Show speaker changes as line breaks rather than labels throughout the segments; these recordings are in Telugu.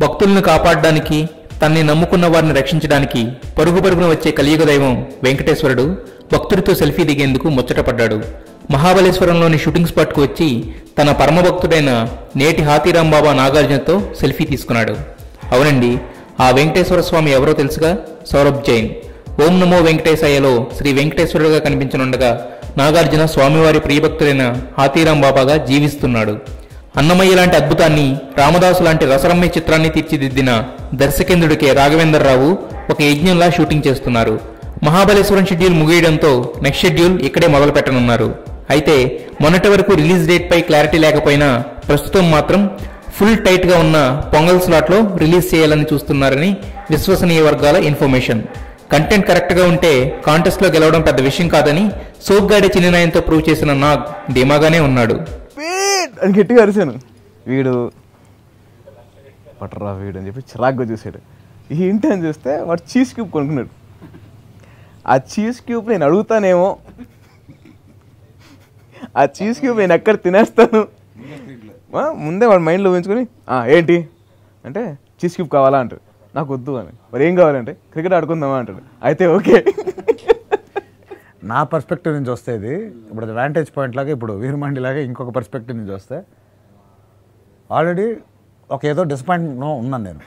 భక్తులను కాపాడడానికి తన్ని నమ్ముకున్న వారిని రక్షించడానికి పరుగు పరుగున వచ్చే కలియుగ దైవం వెంకటేశ్వరుడు భక్తుడితో సెల్ఫీ దిగేందుకు ముచ్చటపడ్డాడు. మహాబలేశ్వరంలోని షూటింగ్ స్పాట్కు వచ్చి తన పరమభక్తుడైన నేటి హాతీరాం బాబా నాగార్జునతో సెల్ఫీ తీసుకున్నాడు. అవునండి ఆ వెంకటేశ్వర స్వామి ఎవరో తెలుసుగా? సౌరభ్ జైన్. ఓం నమో వెంకటేశయ్యలో శ్రీ వెంకటేశ్వరుడుగా కనిపించనుండగా నాగార్జున స్వామివారి ప్రియభక్తులైన హాతీరాం బాబాగా జీవిస్తున్నాడు. అన్నమయ్య లాంటి అద్భుతాన్ని రామదాసు లాంటి రసరమ్య చిత్రాన్ని తీర్చిదిద్దిన దర్శకేంద్రుడికే రాఘవేంద్రరావు ఒక యజ్ఞంలా షూటింగ్ చేస్తున్నారు. మహాబలేశ్వరం షెడ్యూల్ ముగియడంతో నెక్స్ట్ షెడ్యూల్ ఇక్కడే మొదలు పెట్టనున్నారు అయితే మొన్నటి వరకు రిలీజ్ డేట్ పై క్లారిటీ లేకపోయినా ప్రస్తుతం మాత్రం ఫుల్ టైట్గా ఉన్న పొంగల్ స్లాట్లో రిలీజ్ చేయాలని చూస్తున్నారని విశ్వసనీయ వర్గాల ఇన్ఫర్మేషన్. కంటెంట్ కరెక్ట్గా ఉంటే కాంటెస్ట్లో గెలవడం పెద్ద విషయం కాదని సోగ్గాడే చిన్ననాయంతో ప్రూవ్ చేసిన నాగ్ ధీమాగానే ఉన్నాడు.
గట్టిగా అరిశాను. వీడు పట్టరా వీడు అని చెప్పి చిరాగ్గా చూశాడు. ఏంటి అని చూస్తే వాడు చీజ్ క్యూబ్ కొనుక్కున్నాడు. ఆ చీజ్ క్యూబ్ నేను అడుగుతానేమో. ఆ చీజ్ క్యూబ్ నేను ఎక్కడ తినేస్తాను? ముందే వాడు మైండ్లో ఊహించుకొని "ఆ, ఏంటి? అంటే చీజ్ క్యూబ్ కావాలా? అంటాడు. నాకు వద్దు అని. మరి ఏం కావాలంటే క్రికెట్ ఆడుకుందామా అంటాడు. అయితే ఓకే.
నా పర్స్పెక్టివ్ నుంచి వస్తే ఇది ఇప్పుడు అడ్వాంటేజ్ పాయింట్ లాగా ఇప్పుడు వీరమండి లాగా ఇంకొక పర్స్పెక్టివ్ నుంచి వస్తే ఆల్రెడీ ఒక ఏదో డిసప్పాయింట్ ఉన్నాను నేను.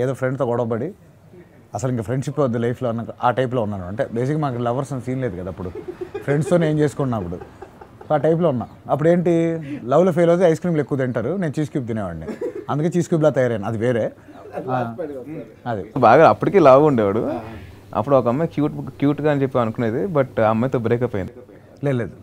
ఏదో ఫ్రెండ్తో గొడవపడి అసలు ఇంకా ఫ్రెండ్షిప్ వద్దు లైఫ్లో అన్న ఆ టైప్లో ఉన్నాను. అంటే బేసిక్గా మాకు లవర్స్ అని సీన్ లేదు కదా అప్పుడు. ఫ్రెండ్స్తో ఏం చేసుకున్నా అప్పుడు. సో ఆ టైప్లో ఉన్నా. అప్పుడు ఏంటి లవ్లో ఫెయిల్ అవుతే ఐస్ క్రీమ్లు ఎక్కువ తింటారు. నేను చీజ్ క్యూబ్ తినేవాడిని. అందుకే చీజ్ క్యూబ్లా తయారైన. అది వేరే. అది
బాగా అప్పటికే లావు ఉండేవాడు. అప్పుడు ఒక అమ్మాయి క్యూట్ క్యూట్గా అని చెప్పి అనుకునేది బట్ ఆ అమ్మాయితో బ్రేకప్ అయింది.
లేదు లేదు.